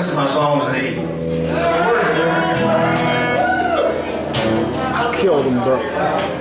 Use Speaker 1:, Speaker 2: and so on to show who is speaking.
Speaker 1: rest of my songs in 80. Killed him, bro.